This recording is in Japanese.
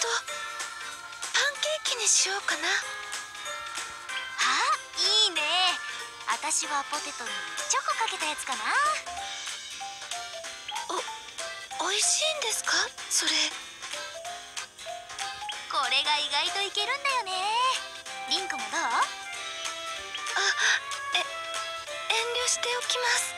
とパンケーキにしようかな。あいいね。私はポテトにチョコかけたやつかな。お美味しいんですか？それ。これが意外といけるんだよね。リンクもどう？あえ遠慮しておきます。